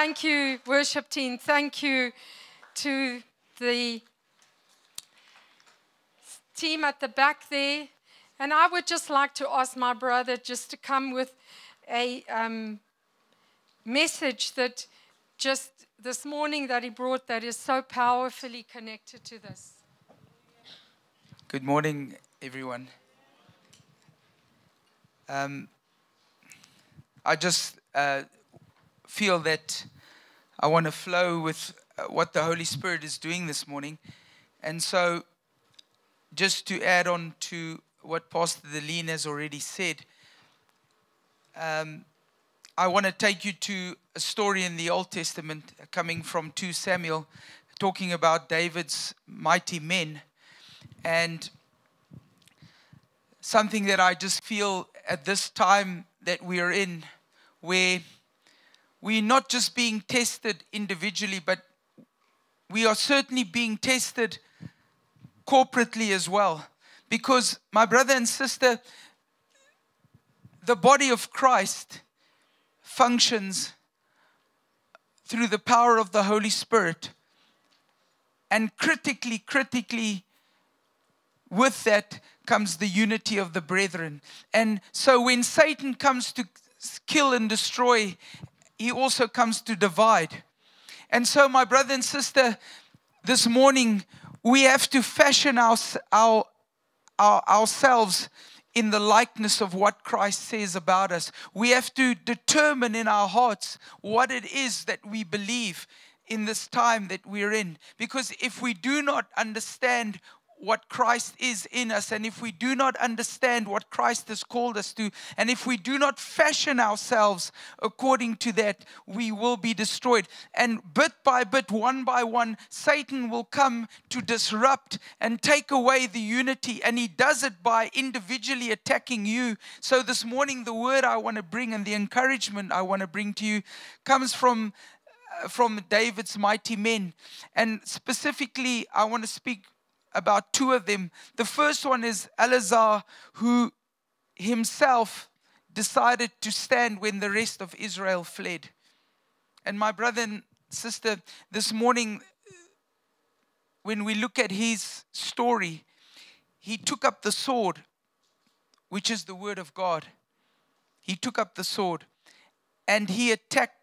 Thank you, worship team. Thank you to the team at the back there. And I would just like to ask my brother just to come with a um, message that just this morning that he brought that is so powerfully connected to this. Good morning, everyone. Um, I just uh, feel that I want to flow with uh, what the Holy Spirit is doing this morning. And so, just to add on to what Pastor Deline has already said, um, I want to take you to a story in the Old Testament coming from 2 Samuel, talking about David's mighty men. And something that I just feel at this time that we are in, where we're not just being tested individually, but we are certainly being tested corporately as well. Because, my brother and sister, the body of Christ functions through the power of the Holy Spirit. And critically, critically, with that comes the unity of the brethren. And so when Satan comes to kill and destroy, he also comes to divide. And so, my brother and sister, this morning we have to fashion our, our, our, ourselves in the likeness of what Christ says about us. We have to determine in our hearts what it is that we believe in this time that we're in. Because if we do not understand what Christ is in us, and if we do not understand what Christ has called us to, and if we do not fashion ourselves according to that, we will be destroyed. And bit by bit, one by one, Satan will come to disrupt and take away the unity, and he does it by individually attacking you. So, this morning, the word I want to bring and the encouragement I want to bring to you comes from. Uh, from David's mighty men. And specifically, I want to speak about two of them. The first one is Eleazar, who himself decided to stand when the rest of Israel fled. And my brother and sister, this morning, when we look at his story, he took up the sword, which is the word of God. He took up the sword and he attacked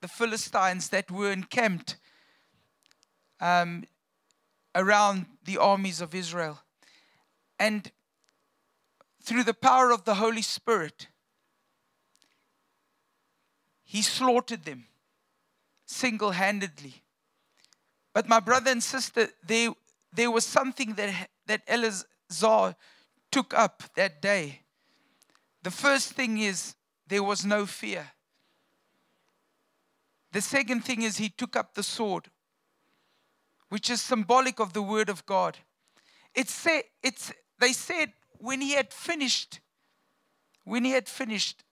the Philistines that were encamped um, around the armies of Israel. And through the power of the Holy Spirit, he slaughtered them single handedly. But my brother and sister, there, there was something that, that Eleazar took up that day. The first thing is there was no fear. The second thing is he took up the sword which is symbolic of the word of God. It's say, it's, they said when he had finished, when he had finished,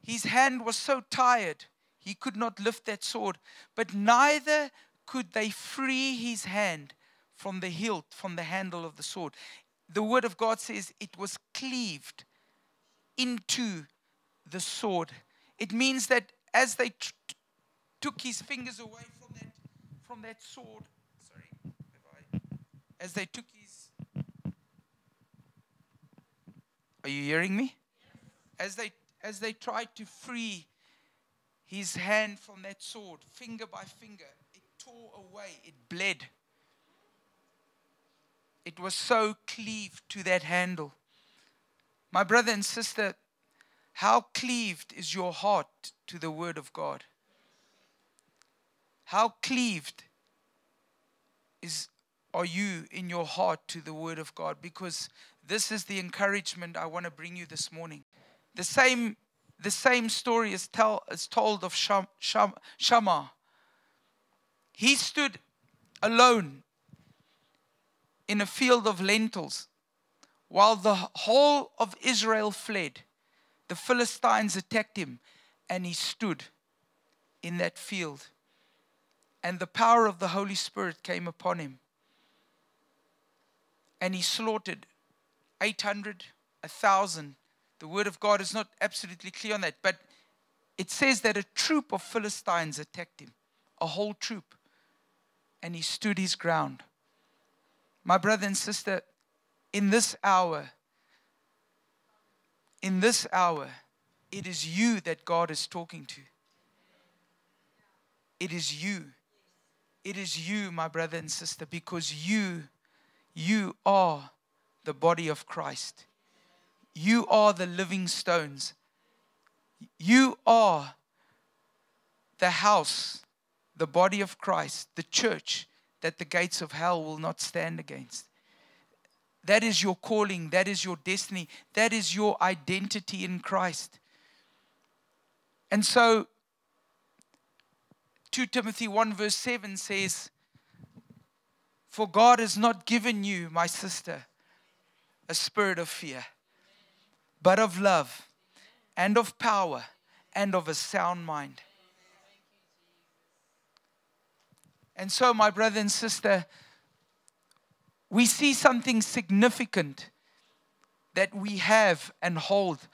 his hand was so tired he could not lift that sword, but neither could they free his hand from the hilt, from the handle of the sword. The word of God says it was cleaved into the sword. It means that as they took his fingers away from that, from that sword, as they took his. Are you hearing me? As they as they tried to free his hand from that sword, finger by finger, it tore away, it bled. It was so cleaved to that handle. My brother and sister, how cleaved is your heart to the Word of God? How cleaved is are you in your heart to the Word of God? Because this is the encouragement I want to bring you this morning. The same, the same story is, tell, is told of Sham, Sham, Shammah. He stood alone in a field of lentils while the whole of Israel fled. The Philistines attacked him, and he stood in that field. And the power of the Holy Spirit came upon him and he slaughtered 800, 1,000. The word of God is not absolutely clear on that, but it says that a troop of Philistines attacked him, a whole troop, and he stood his ground. My brother and sister, in this hour, in this hour, it is you that God is talking to. It is you. It is you, my brother and sister, because you, you are the body of Christ. You are the living stones. You are the house, the body of Christ, the church that the gates of hell will not stand against. That is your calling. That is your destiny. That is your identity in Christ. And so, 2 Timothy 1, verse 7 says, For God has not given you, my sister, a spirit of fear, but of love and of power and of a sound mind. And so, my brother and sister, we see something significant that we have and hold.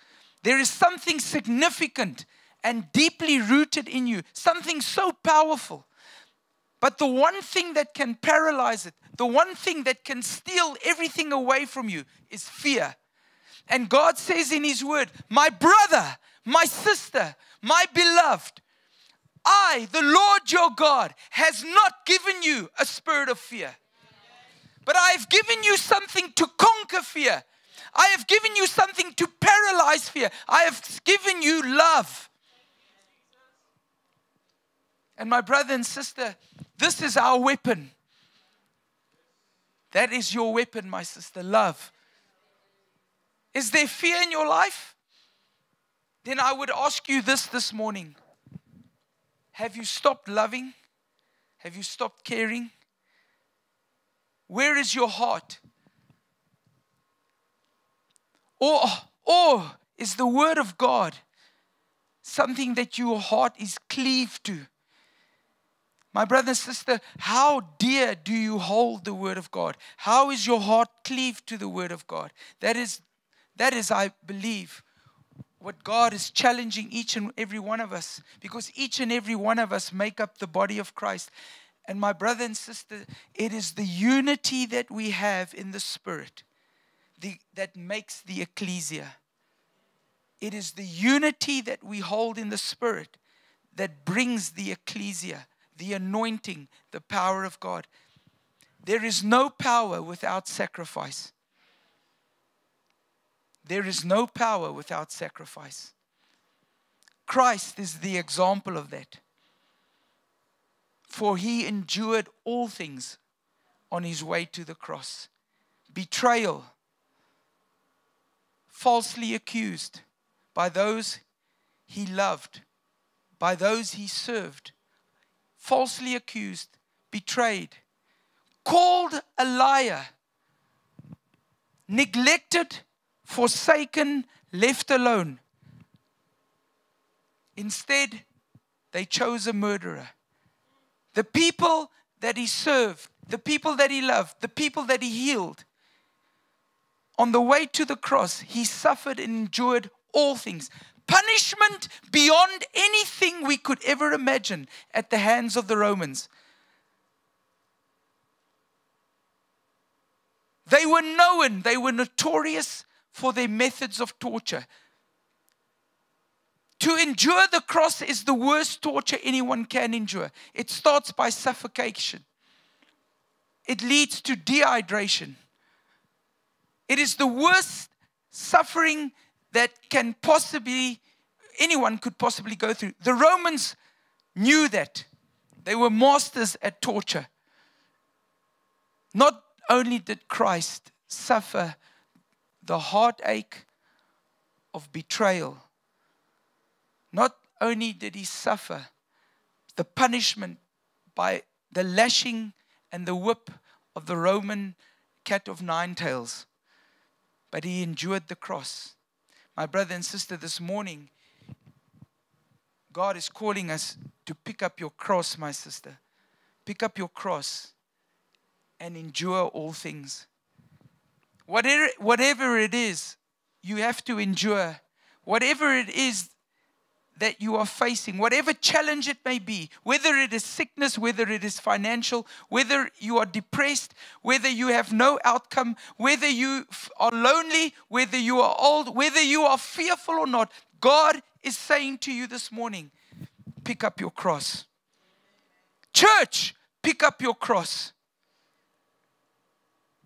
There is something significant and deeply rooted in you, something so powerful. But the one thing that can paralyze it, the one thing that can steal everything away from you is fear. And God says in His Word, My brother, my sister, my beloved, I, the Lord your God, has not given you a spirit of fear, but I have given you something to conquer fear. I have given you something to paralyze fear. I have given you love. And my brother and sister, this is our weapon. That is your weapon, my sister, love. Is there fear in your life? Then I would ask you this this morning Have you stopped loving? Have you stopped caring? Where is your heart? Or, or is the Word of God something that your heart is cleaved to? My brother and sister, how dear do you hold the Word of God? How is your heart cleaved to the Word of God? That is, that is, I believe, what God is challenging each and every one of us because each and every one of us make up the body of Christ. And my brother and sister, it is the unity that we have in the Spirit the, that makes the ecclesia. It is the unity that we hold in the Spirit that brings the ecclesia the anointing, the power of God. There is no power without sacrifice. There is no power without sacrifice. Christ is the example of that. For he endured all things on his way to the cross betrayal, falsely accused by those he loved, by those he served, falsely accused, betrayed, called a liar, neglected, forsaken, left alone. Instead, they chose a murderer. The people that he served, the people that he loved, the people that he healed, on the way to the cross, he suffered and endured all things punishment beyond anything we could ever imagine at the hands of the Romans. They were known, they were notorious for their methods of torture. To endure the cross is the worst torture anyone can endure. It starts by suffocation, it leads to dehydration. It is the worst suffering that can possibly, anyone could possibly go through. The Romans knew that. They were masters at torture. Not only did Christ suffer the heartache of betrayal, not only did he suffer the punishment by the lashing and the whip of the Roman cat of nine tails, but he endured the cross. My brother and sister, this morning, God is calling us to pick up your cross, my sister. Pick up your cross and endure all things. Whatever, whatever it is, you have to endure. Whatever it is that you are facing, whatever challenge it may be, whether it is sickness, whether it is financial, whether you are depressed, whether you have no outcome, whether you are lonely, whether you are old, whether you are fearful or not, God is saying to you this morning, pick up your cross. Church, pick up your cross.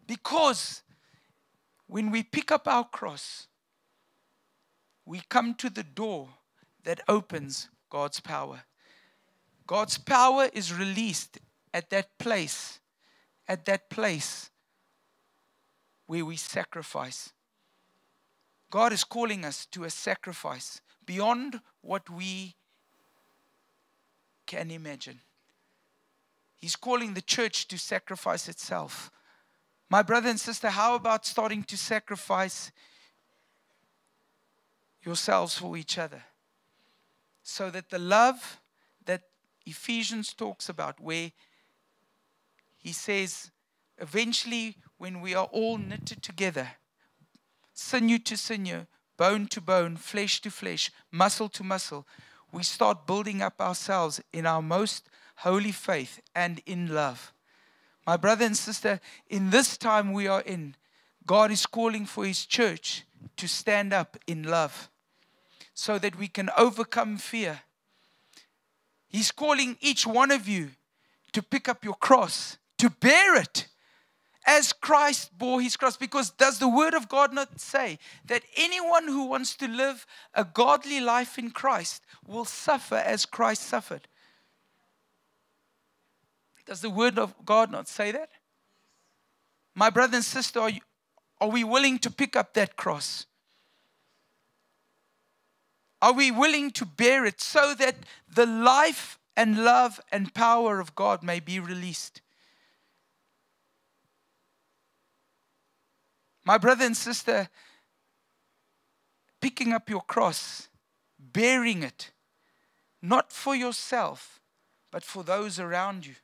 Because when we pick up our cross, we come to the door that opens God's power. God's power is released at that place, at that place where we sacrifice. God is calling us to a sacrifice beyond what we can imagine. He's calling the church to sacrifice itself. My brother and sister, how about starting to sacrifice yourselves for each other? So that the love that Ephesians talks about, where he says, eventually, when we are all knitted together, sinew to sinew, bone to bone, flesh to flesh, muscle to muscle, we start building up ourselves in our most holy faith and in love. My brother and sister, in this time we are in, God is calling for His church to stand up in love so that we can overcome fear. He's calling each one of you to pick up your cross, to bear it as Christ bore his cross. Because does the word of God not say that anyone who wants to live a godly life in Christ will suffer as Christ suffered? Does the word of God not say that? My brother and sister, are, you, are we willing to pick up that cross? Are we willing to bear it so that the life and love and power of God may be released? My brother and sister, picking up your cross, bearing it, not for yourself, but for those around you,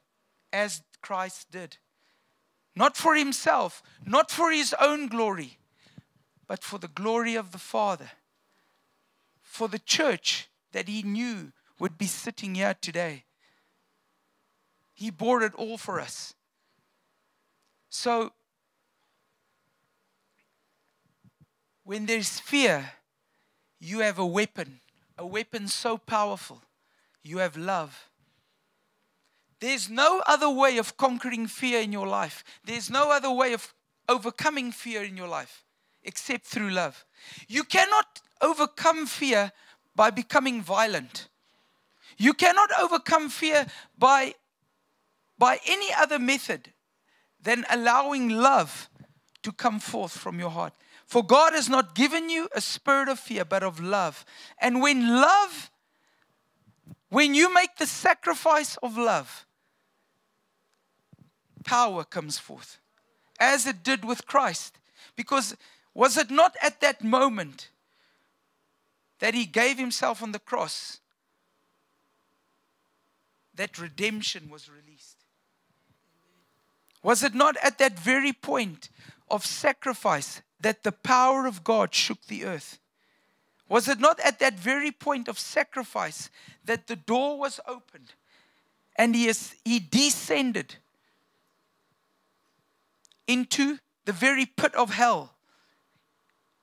as Christ did. Not for himself, not for his own glory, but for the glory of the Father for the church that he knew would be sitting here today. He bore it all for us. So, when there's fear, you have a weapon, a weapon so powerful. You have love. There's no other way of conquering fear in your life. There's no other way of overcoming fear in your life except through love. You cannot overcome fear by becoming violent. You cannot overcome fear by, by any other method than allowing love to come forth from your heart. For God has not given you a spirit of fear, but of love. And when love, when you make the sacrifice of love, power comes forth, as it did with Christ. Because was it not at that moment that he gave himself on the cross, that redemption was released. Was it not at that very point of sacrifice that the power of God shook the earth? Was it not at that very point of sacrifice that the door was opened and he, is, he descended into the very pit of hell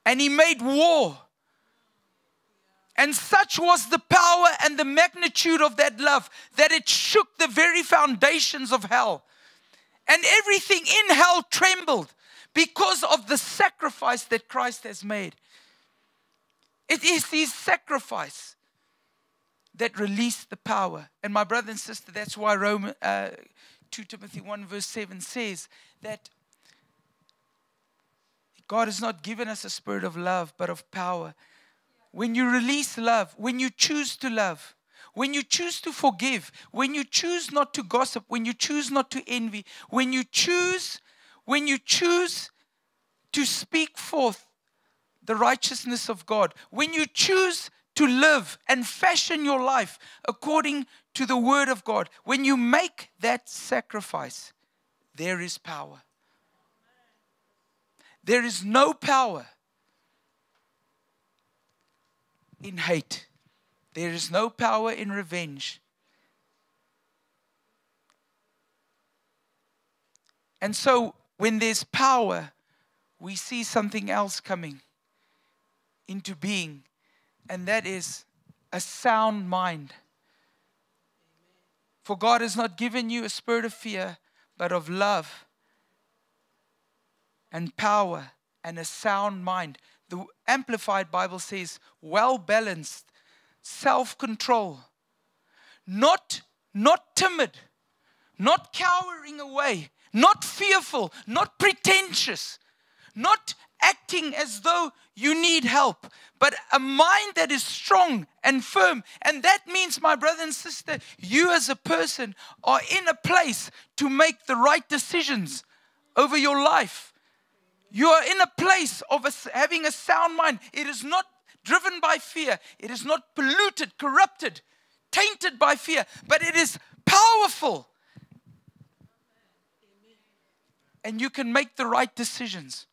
and he made war and such was the power and the magnitude of that love that it shook the very foundations of hell. And everything in hell trembled because of the sacrifice that Christ has made. It is his sacrifice that released the power. And my brother and sister, that's why uh, 2 Timothy 1 verse 7 says that God has not given us a spirit of love, but of power when you release love, when you choose to love, when you choose to forgive, when you choose not to gossip, when you choose not to envy, when you choose, when you choose to speak forth the righteousness of God, when you choose to live and fashion your life according to the word of God, when you make that sacrifice, there is power. There is no power in hate. There is no power in revenge. And so, when there's power, we see something else coming into being, and that is a sound mind. For God has not given you a spirit of fear, but of love and power and a sound mind. The Amplified Bible says, well balanced, self control, not, not timid, not cowering away, not fearful, not pretentious, not acting as though you need help, but a mind that is strong and firm. And that means, my brother and sister, you as a person are in a place to make the right decisions over your life. You are in a place of a, having a sound mind. It is not driven by fear, it is not polluted, corrupted, tainted by fear, but it is powerful. And you can make the right decisions.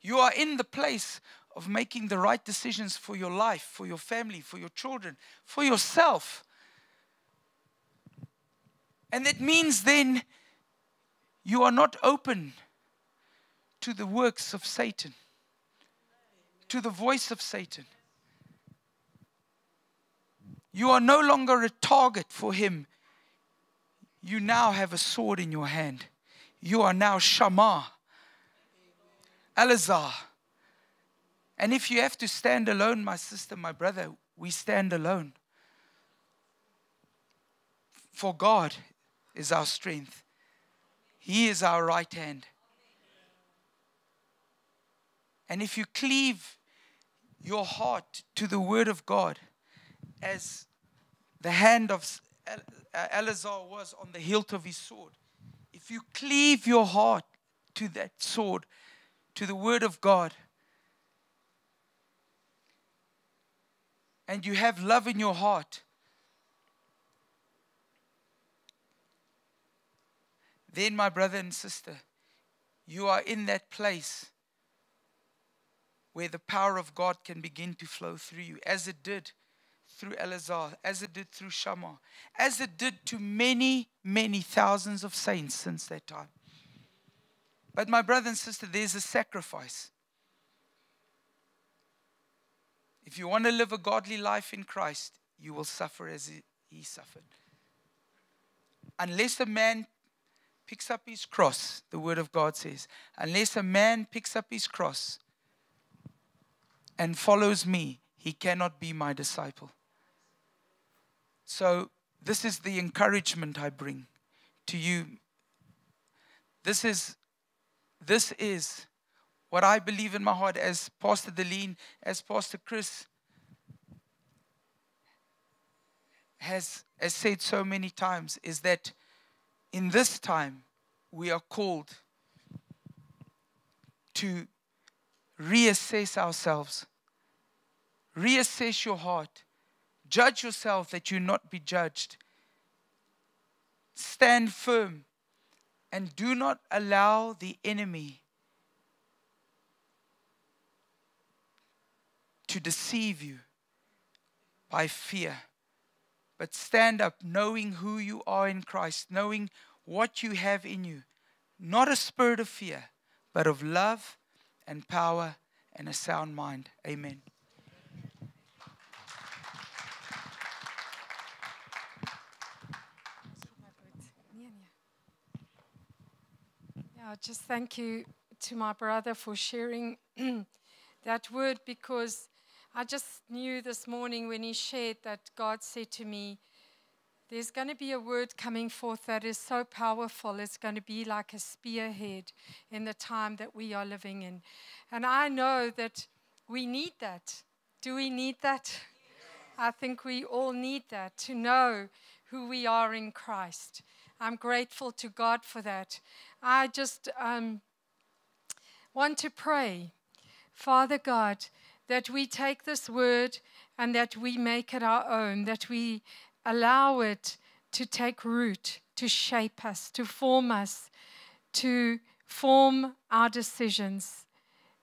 You are in the place of making the right decisions for your life, for your family, for your children, for yourself. And that means then you are not open to the works of Satan, to the voice of Satan. You are no longer a target for him. You now have a sword in your hand. You are now Shammah Eleazar. And if you have to stand alone, my sister, my brother, we stand alone. For God is our strength, He is our right hand. And if you cleave your heart to the Word of God, as the hand of uh, Eleazar was on the hilt of his sword, if you cleave your heart to that sword, to the Word of God, and you have love in your heart, then, my brother and sister, you are in that place where the power of God can begin to flow through you, as it did through Eleazar, as it did through Shammah, as it did to many, many thousands of saints since that time. But, my brother and sister, there's a sacrifice. If you want to live a godly life in Christ, you will suffer as he, suffered. Unless a man picks up his cross, the word of God says, unless a man picks up his cross and follows me, he cannot be my disciple. So, this is the encouragement I bring to you. This is this is what I believe in my heart as Pastor Deline, as Pastor Chris has, has said so many times, is that in this time we are called to reassess ourselves, reassess your heart, judge yourself that you not be judged, stand firm and do not allow the enemy to deceive you by fear. But stand up knowing who you are in Christ, knowing what you have in you. Not a spirit of fear, but of love and power and a sound mind. Amen. Yeah, just thank you to my brother for sharing that word because I just knew this morning when he shared that God said to me, There's going to be a word coming forth that is so powerful. It's going to be like a spearhead in the time that we are living in. And I know that we need that. Do we need that? I think we all need that to know who we are in Christ. I'm grateful to God for that. I just um, want to pray, Father God, that we take this word and that we make it our own, that we allow it to take root, to shape us, to form us, to form our decisions.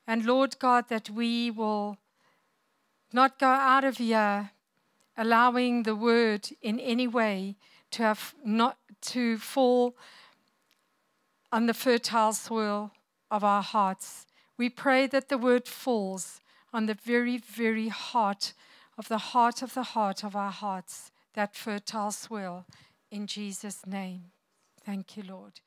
And Lord God, that we will not go out of here allowing the word in any way to have not to fall on the fertile soil of our hearts. We pray that the word falls on the very, very heart of the heart of the heart of our hearts, that fertile soil, in Jesus' name. Thank you, Lord.